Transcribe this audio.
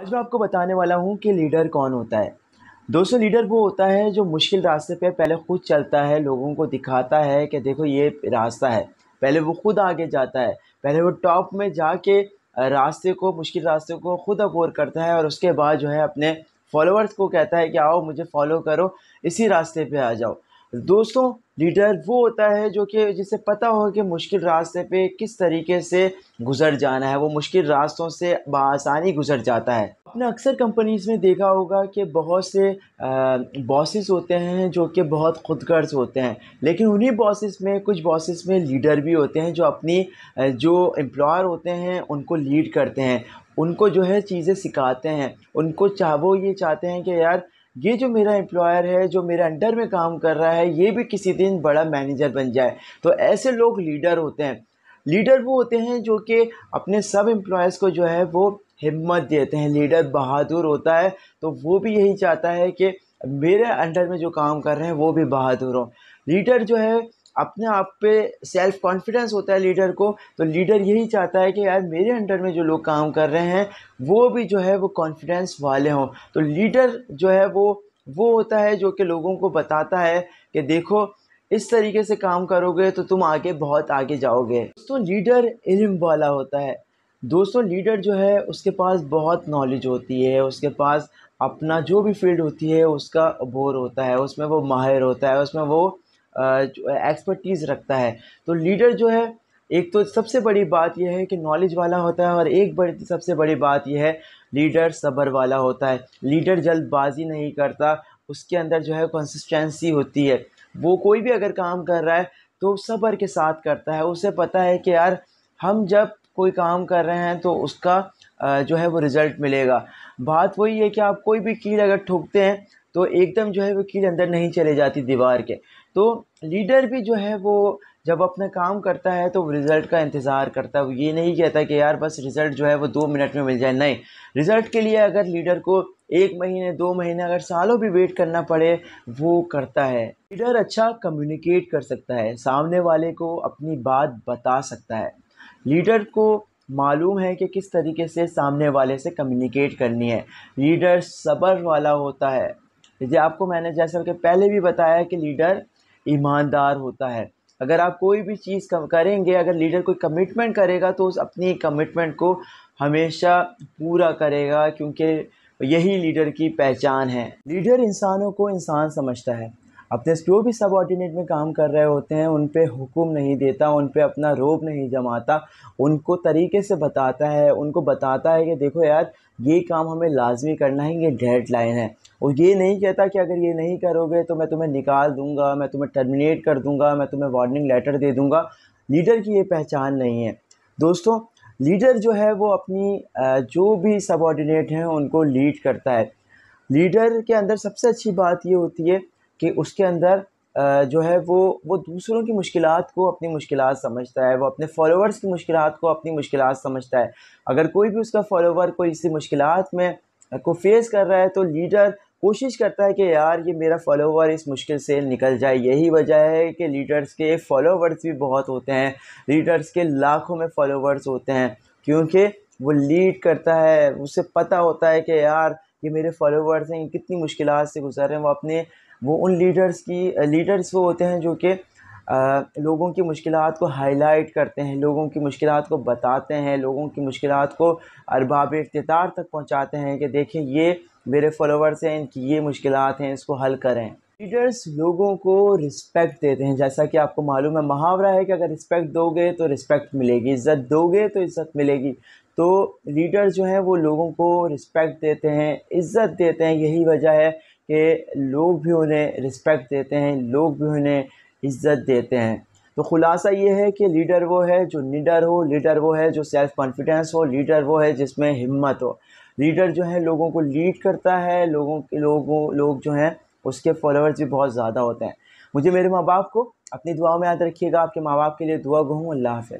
आज मैं आपको बताने वाला हूँ कि लीडर कौन होता है। दोस्तों, लीडर वो होता है जो मुश्किल रास्ते पे पहले खुद चलता है, लोगों को दिखाता है कि देखो ये रास्ता है। पहले वो खुद आगे जाता है, पहले वो टॉप में जाके रास्ते को, मुश्किल रास्ते को खुद अबोर करता है और उसके बाद जो है अपने फॉलोअर्स को कहता है कि आओ मुझे फॉलो करो, इसी रास्ते पे आ जाओ। दोस्तों लीडर वो होता है जो कि जिसे पता हो कि मुश्किल रास्ते पे किस तरीके से गुज़र जाना है, वो मुश्किल रास्तों से बसानी गुज़र जाता है। आपने अक्सर कंपनीज़ में देखा होगा कि बहुत से बॉसेस होते हैं जो कि बहुत खुदगर्ज होते हैं, लेकिन उन्हीं बॉसेस में, कुछ बॉसेस में लीडर भी होते हैं जो अपनी जो एम्प्लॉयर होते हैं, उनको लीड करते हैं, उनको जो है चीज़ें सिखाते हैं, उनको चाह वो ये चाहते हैं कि यार ये जो मेरा एम्प्लॉयर है, जो मेरे अंडर में काम कर रहा है, ये भी किसी दिन बड़ा मैनेजर बन जाए। तो ऐसे लोग लीडर होते हैं। लीडर वो होते हैं जो कि अपने सब एम्प्लॉयज़ को जो है वो हिम्मत देते हैं। लीडर बहादुर होता है तो वो भी यही चाहता है कि मेरे अंडर में जो काम कर रहे हैं, वो भी बहादुर हों। लीडर जो है अपने आप पे सेल्फ कॉन्फिडेंस होता है लीडर को तो लीडर यही चाहता है कि यार मेरे अंडर में जो लोग काम कर रहे हैं, वो भी जो है वो कॉन्फिडेंस वाले हों। तो लीडर जो है वो वो होता है जो कि लोगों को बताता है कि देखो, इस तरीके से काम करोगे तो तुम आगे, बहुत आगे जाओगे। दोस्तों लीडर इल्म वाला होता है। दोस्तों लीडर जो है, उसके पास बहुत नॉलेज होती है, उसके पास अपना जो भी फ़ील्ड होती है, उसका बोर होता है, उसमें वो माहिर होता है, उसमें वो एक्सपर्टीज़ रखता है। तो लीडर जो है, एक तो सबसे बड़ी बात यह है कि नॉलेज वाला होता है और एक बड़ी, सबसे बड़ी बात यह है लीडर सब्र वाला होता है। लीडर जल्दबाजी नहीं करता, उसके अंदर जो है कंसिस्टेंसी होती है। वो कोई भी अगर काम कर रहा है तो सब्र के साथ करता है। उसे पता है कि यार, हम जब कोई काम कर रहे हैं तो उसका जो है वो रिज़ल्ट मिलेगा। बात वही है कि आप कोई भी कील अगर ठोकते हैं तो एकदम जो है वो कील अंदर नहीं चले जाती दीवार के। तो लीडर भी जो है वो जब अपना काम करता है तो रिज़ल्ट का इंतज़ार करता है। वो ये नहीं कहता कि यार बस रिज़ल्ट जो है वो दो मिनट में मिल जाए। नहीं, रिज़ल्ट के लिए अगर लीडर को एक महीने, दो महीने, अगर सालों भी वेट करना पड़े, वो करता है। लीडर अच्छा कम्युनिकेट कर सकता है, सामने वाले को अपनी बात बता सकता है। लीडर को मालूम है कि किस तरीके से सामने वाले से कम्युनिकेट करनी है। लीडर सब्र वाला होता है। जैसे आपको मैंने जैसा कि पहले भी बताया कि लीडर ईमानदार होता है। अगर आप कोई भी चीज़ करेंगे, अगर लीडर कोई कमिटमेंट करेगा तो उस अपनी कमिटमेंट को हमेशा पूरा करेगा, क्योंकि यही लीडर की पहचान है। लीडर इंसानों को इंसान समझता है। अपने जो भी सब ऑर्डिनेट में काम कर रहे होते हैं, उन पर हुक्म नहीं देता, उन पर अपना रोब नहीं जमाता, उनको तरीके से बताता है, उनको बताता है कि देखो यार, ये काम हमें लाजमी करना है, ये डेड लाइन है। और ये नहीं कहता कि अगर ये नहीं करोगे तो मैं तुम्हें निकाल दूँगा, मैं तुम्हें टर्मिनेट कर दूँगा, मैं तुम्हें वार्निंग लेटर दे दूँगा। लीडर की ये पहचान नहीं है। दोस्तों लीडर जो है वो अपनी जो भी सबॉर्डिनेट हैं, उनको लीड करता है। लीडर के अंदर सबसे अच्छी बात ये होती है कि उसके अंदर जो है वो वो दूसरों की मुश्किल को अपनी मुश्किल समझता है, वो अपने फॉलोअर्स की मुश्किल को अपनी मुश्किल समझता है। अगर कोई भी उसका फॉलोवर कोई इसी मुश्किल में को फेस कर रहा है तो लीडर कोशिश करता है कि यार, ये मेरा फॉलोवर इस मुश्किल से निकल जाए। यही वजह है कि लीडर्स के फॉलोवर्स भी बहुत होते हैं। लीडर्स के लाखों में फॉलोवर्स होते हैं, क्योंकि वो लीड करता है, उसे पता होता है कि यार ये मेरे फॉलोवर्स हैं कितनी मुश्किल से गुजर रहे हैं। वो अपने, वो उन लीडर्स की लीडर्स वो होते हैं जो कि लोगों की मुश्किल को हाईलाइट करते हैं, लोगों की मुश्किल को बताते हैं, लोगों की मुश्किल को अरबाब इख्तार तक पहुँचाते हैं कि देखें ये मेरे फॉलोवर्स हैं, इनकी ये मुश्किल हैं, इसको हल करें। लीडर्स लोगों को रिस्पेक्ट देते हैं। जैसा कि आपको मालूम है, मुहावरा है कि अगर रिस्पेक्ट दोगे तो रिस्पेक्ट मिलेगी, इज़्ज़त दोगे तो इज़्ज़त मिलेगी। तो लीडर जो हैं वो लोगों को रिस्पेक्ट देते हैं, इज़्ज़त देते हैं। यही वजह है कि लोग भी उन्हें रिस्पेक्ट देते हैं, लोग भी उन्हें इज़्ज़त देते हैं। तो ख़ुलासा ये है कि लीडर वो है जो निडर हो, लीडर वो है जो सेल्फ़ कॉन्फिडेंस हो, लीडर वो है जिसमें हिम्मत हो। लीडर जो है लोगों को लीड करता है, लोगों के, लोगों, लोग जो हैं उसके फॉलोअर्स भी बहुत ज़्यादा होते हैं। मुझे मेरे माँ बाप को अपनी दुआओं में याद रखिएगा। आपके माँ बाप के लिए दुआ गो हूँ अल्लाह हाफ़